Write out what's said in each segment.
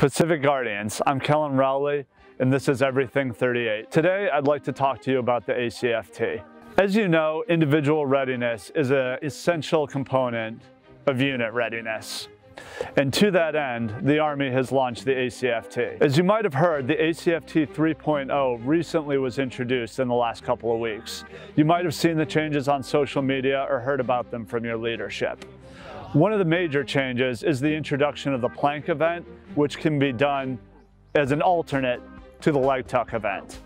Pacific Guardians, I'm Kellen Rowley, and this is Everything 38. Today, I'd like to talk to you about the ACFT. As you know, individual readiness is an essential component of unit readiness. And to that end, the Army has launched the ACFT. As you might have heard, the ACFT 3.0 recently was introduced in the last couple of weeks. You might have seen the changes on social media or heard about them from your leadership. One of the major changes is the introduction of the plank event, which can be done as an alternate to the leg tuck event.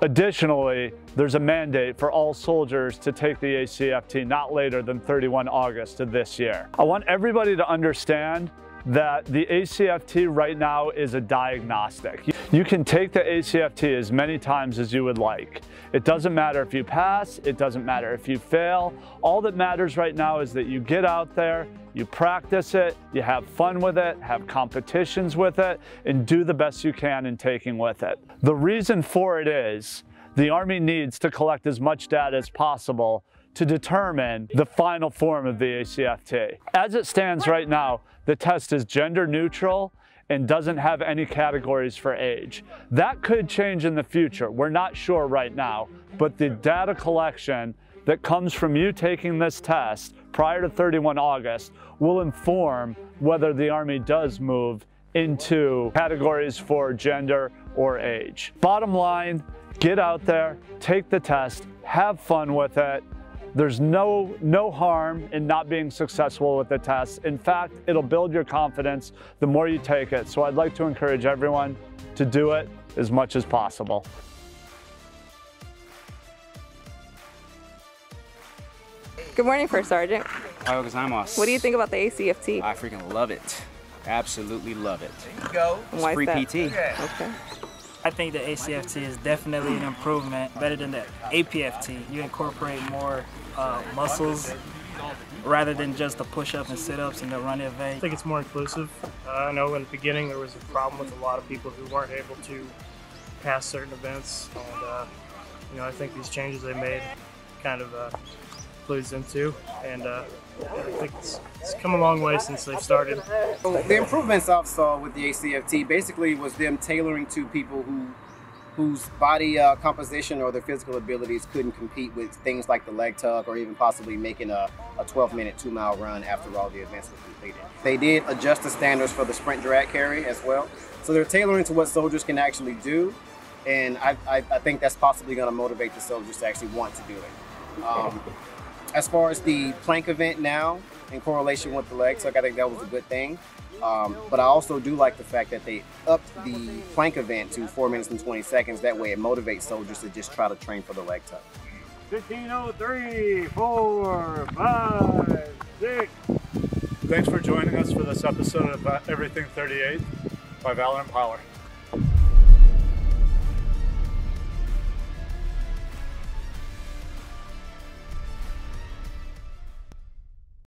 Additionally, there's a mandate for all soldiers to take the ACFT not later than 31 August of this year. I want everybody to understand that the ACFT right now is a diagnostic. You can take the ACFT as many times as you would like. It doesn't matter if you pass, it doesn't matter if you fail. All that matters right now is that you get out there, you practice it, you have fun with it, have competitions with it, and do the best you can in taking with it. The reason for it is the Army needs to collect as much data as possible to determine the final form of the ACFT. As it stands right now, the test is gender neutral and doesn't have any categories for age. That could change in the future. We're not sure right now, but the data collection that comes from you taking this test prior to 31 August will inform whether the Army does move into categories for gender or age. Bottom line, get out there, take the test, have fun with it, there's no, no harm in not being successful with the test. In fact, it'll build your confidence the more you take it. So I'd like to encourage everyone to do it as much as possible. Good morning, First Sergeant. Ohio gozaimasu. What do you think about the ACFT? I freaking love it. Absolutely love it. There you go. And why is Free that? PT. Okay. I think the ACFT is definitely an improvement, better than the APFT. You incorporate more uh, muscles rather than just the push-up and sit-ups and the running run I think it's more inclusive. Uh, I know in the beginning there was a problem with a lot of people who weren't able to pass certain events, and uh, you know I think these changes they made kind of uh, too, and uh, I think it's, it's come a long way since they've started. The improvements I saw with the ACFT basically was them tailoring to people who whose body uh, composition or their physical abilities couldn't compete with things like the leg tuck or even possibly making a, a 12 minute two mile run after all the events were completed. They did adjust the standards for the sprint drag carry as well. So they're tailoring to what soldiers can actually do. And I, I, I think that's possibly going to motivate the soldiers to actually want to do it. Um, as far as the plank event now, in correlation with the leg tuck, I think that was a good thing. Um, but I also do like the fact that they upped the plank event to four minutes and 20 seconds. That way, it motivates soldiers to just try to train for the leg tuck. 1503, four, five, six. Thanks for joining us for this episode of uh, Everything 38 by Valor and Power.